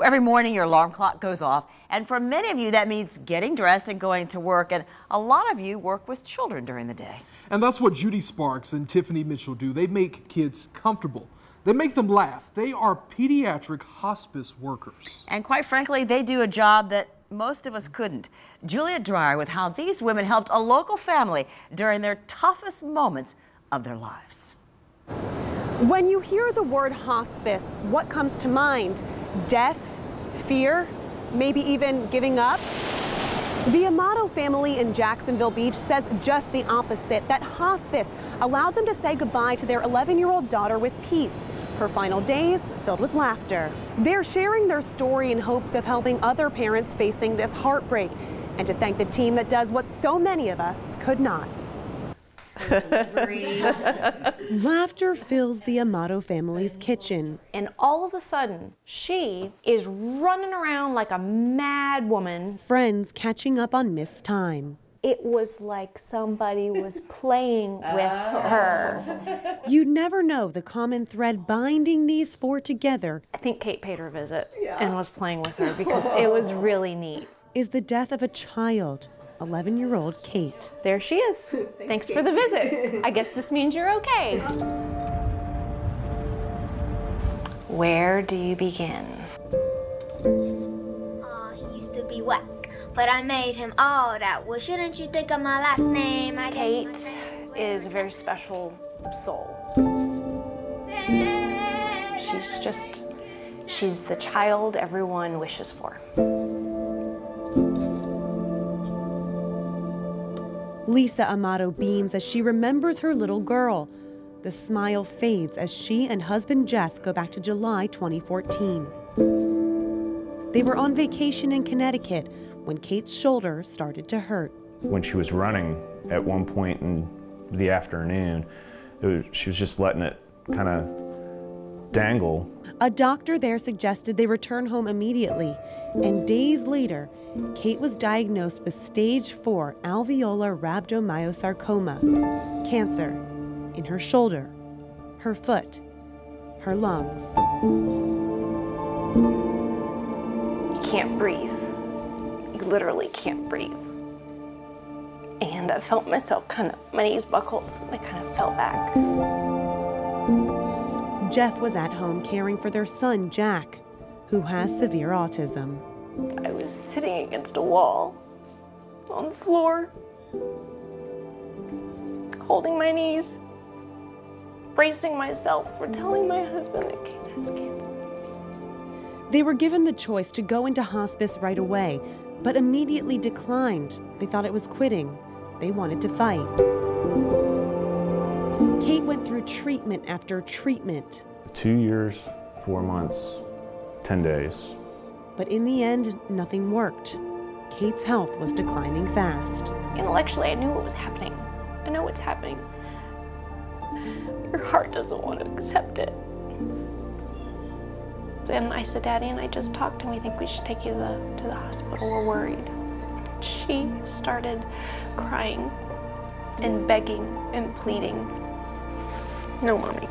Every morning your alarm clock goes off, and for many of you that means getting dressed and going to work, and a lot of you work with children during the day. And that's what Judy Sparks and Tiffany Mitchell do. They make kids comfortable. They make them laugh. They are pediatric hospice workers. And quite frankly, they do a job that most of us couldn't. Julia Dreyer with how these women helped a local family during their toughest moments of their lives. When you hear the word hospice, what comes to mind? Death, fear, maybe even giving up? The Amato family in Jacksonville Beach says just the opposite, that hospice allowed them to say goodbye to their 11-year-old daughter with peace. Her final days filled with laughter. They're sharing their story in hopes of helping other parents facing this heartbreak and to thank the team that does what so many of us could not. Laughter fills the Amato family's kitchen. And all of a sudden, she is running around like a mad woman. Friends catching up on missed time. It was like somebody was playing with oh. her. You'd never know the common thread binding these four together. I think Kate paid her a visit yeah. and was playing with her because it was really neat. Is the death of a child 11 year old Kate. There she is. Thanks, Thanks for the visit. I guess this means you're okay. Where do you begin? Oh, he used to be whack, but I made him all that. Well, shouldn't you think of my last name? I Kate is a very special soul. She's just, she's the child everyone wishes for. Lisa Amato beams as she remembers her little girl. The smile fades as she and husband Jeff go back to July 2014. They were on vacation in Connecticut when Kate's shoulder started to hurt. When she was running at one point in the afternoon, was, she was just letting it kind of dangle a doctor there suggested they return home immediately, and days later, Kate was diagnosed with stage 4 alveolar rhabdomyosarcoma, cancer in her shoulder, her foot, her lungs. You can't breathe. You literally can't breathe. And I felt myself kind of, my knees buckled, and I kind of fell back. Jeff was at home caring for their son, Jack, who has severe autism. I was sitting against a wall on the floor, holding my knees, bracing myself for telling my husband that Kate has cancer. They were given the choice to go into hospice right away, but immediately declined. They thought it was quitting. They wanted to fight. Kate went through treatment after treatment. Two years, four months, 10 days. But in the end, nothing worked. Kate's health was declining fast. Intellectually, I knew what was happening. I know what's happening. Your heart doesn't want to accept it. And I said, Daddy and I just talked and we think we should take you to the, to the hospital. We're worried. She started crying and begging and pleading no, Mommy.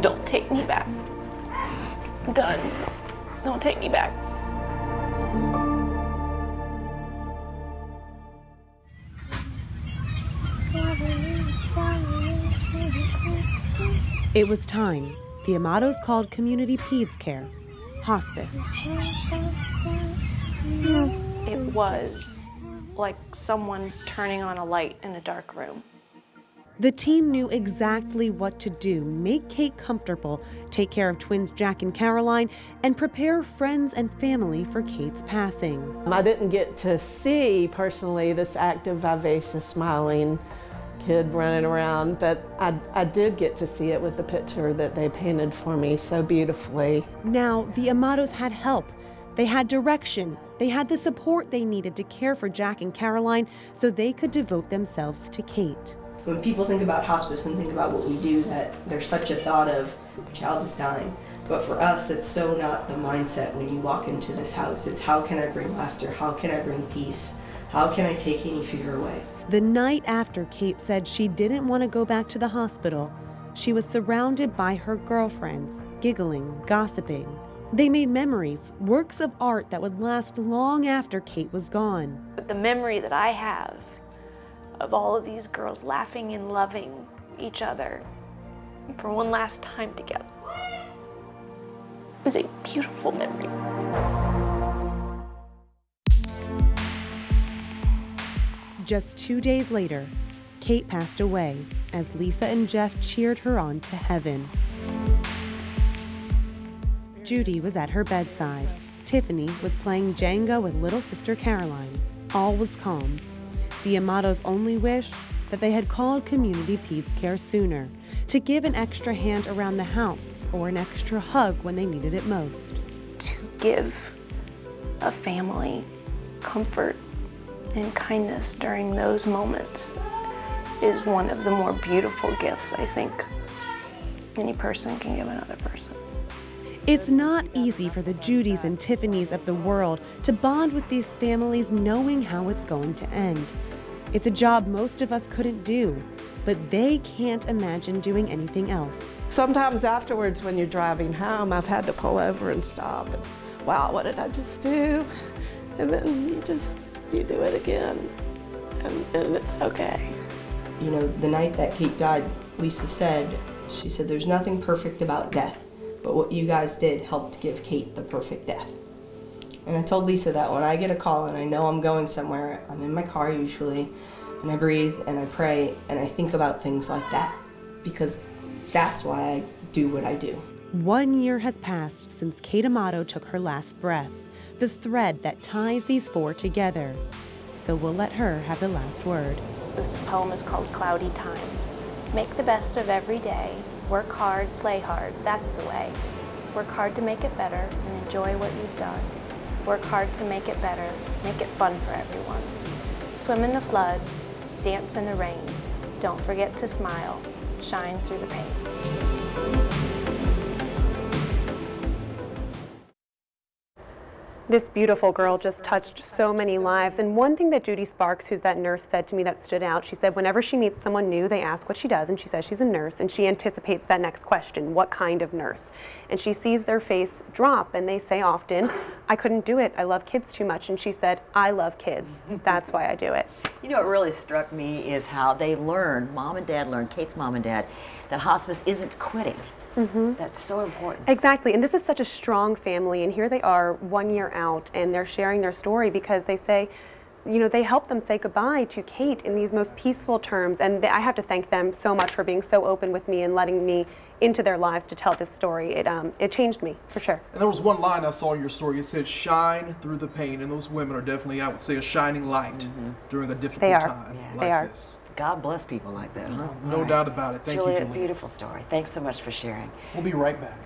Don't take me back. Done. Don't take me back. It was time. The Amatos called community peds care hospice. It was like someone turning on a light in a dark room. The team knew exactly what to do make Kate comfortable, take care of twins Jack and Caroline, and prepare friends and family for Kate's passing. I didn't get to see personally this active, vivacious, smiling kid running around, but I, I did get to see it with the picture that they painted for me so beautifully. Now, the Amatos had help. They had direction. They had the support they needed to care for Jack and Caroline so they could devote themselves to Kate when people think about hospice and think about what we do, that there's such a thought of a child is dying. But for us, that's so not the mindset when you walk into this house. It's how can I bring laughter? How can I bring peace? How can I take any fear away? The night after Kate said she didn't want to go back to the hospital, she was surrounded by her girlfriends, giggling, gossiping. They made memories, works of art that would last long after Kate was gone. But the memory that I have of all of these girls laughing and loving each other for one last time together It was a beautiful memory. Just two days later, Kate passed away as Lisa and Jeff cheered her on to heaven. Judy was at her bedside. Tiffany was playing Jenga with little sister Caroline. All was calm. The Amatos only wish that they had called Community Peds Care sooner to give an extra hand around the house or an extra hug when they needed it most. To give a family comfort and kindness during those moments is one of the more beautiful gifts I think any person can give another person. It's not easy for the Judys and Tiffanys of the world to bond with these families knowing how it's going to end. It's a job most of us couldn't do, but they can't imagine doing anything else. Sometimes afterwards, when you're driving home, I've had to pull over and stop. And, wow, what did I just do? And then you just you do it again, and, and it's okay. You know, the night that Kate died, Lisa said, she said, "There's nothing perfect about death, but what you guys did helped give Kate the perfect death." And I told Lisa that when I get a call and I know I'm going somewhere, I'm in my car usually, and I breathe and I pray and I think about things like that because that's why I do what I do. One year has passed since Kate Amato took her last breath, the thread that ties these four together. So we'll let her have the last word. This poem is called Cloudy Times. Make the best of every day. Work hard, play hard. That's the way. Work hard to make it better and enjoy what you've done. Work hard to make it better, make it fun for everyone. Swim in the flood, dance in the rain. Don't forget to smile, shine through the pain. This beautiful girl just touched so many lives. And one thing that Judy Sparks, who's that nurse, said to me that stood out, she said, whenever she meets someone new, they ask what she does, and she says she's a nurse, and she anticipates that next question, what kind of nurse? And she sees their face drop, and they say often, I couldn't do it. I love kids too much. And she said, I love kids. That's why I do it. You know, what really struck me is how they learn, mom and dad learn, Kate's mom and dad, that hospice isn't quitting. That's so important. Exactly, and this is such a strong family, and here they are one year out, and they're sharing their story because they say, you know, they help them say goodbye to Kate in these most peaceful terms, and they, I have to thank them so much for being so open with me and letting me into their lives to tell this story. It um, it changed me for sure. And there was one line I saw in your story. It said, "Shine through the pain," and those women are definitely, I would say, a shining light during a difficult They are. time Yeah. like They are. this. God bless people like that, huh? No All doubt about it. Thank you, Julia, Julia. beautiful story. Thanks so much for sharing. We'll be right back.